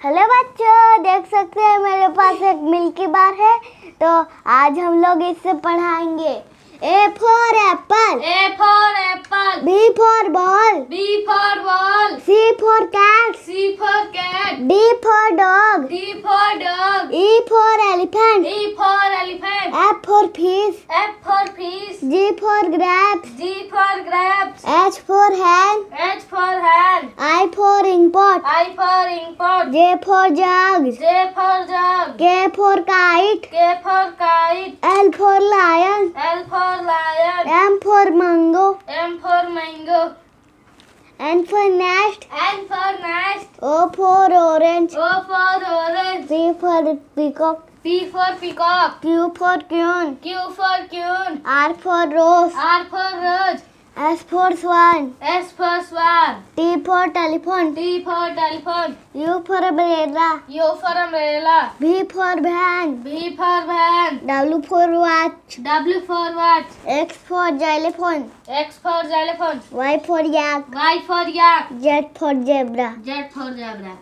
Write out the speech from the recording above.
Hello बच्चों देख सकते हैं मेरे पास एक मिल्की बार है तो आज हम लोग इससे पढ़ाएँगे। A for apple. A for apple. B for ball. B for ball. C for cat. C for cat. D for dog. D for dog. E for elephant. E for fish F for fish. G for grapes G for grapes. H for hand H for hand. I for inkpot I for pot. J for jug J for jug. K for kite K for kite. L for lion L for lion. M for mango M for mango. N for nest N for nest. O for orange, O for orange. P for peacock, P for peacock. Q for queen, Q for queen. R for rose, R for rose. S for swan, S for swan. T for telephone, T for telephone. U for umbrella, U for umbrella. V for van, V for van. W for watch, W for watch. X for xylophone, X for xylophone. Y for yak, Y for yak. Z for zebra. Z for zebra.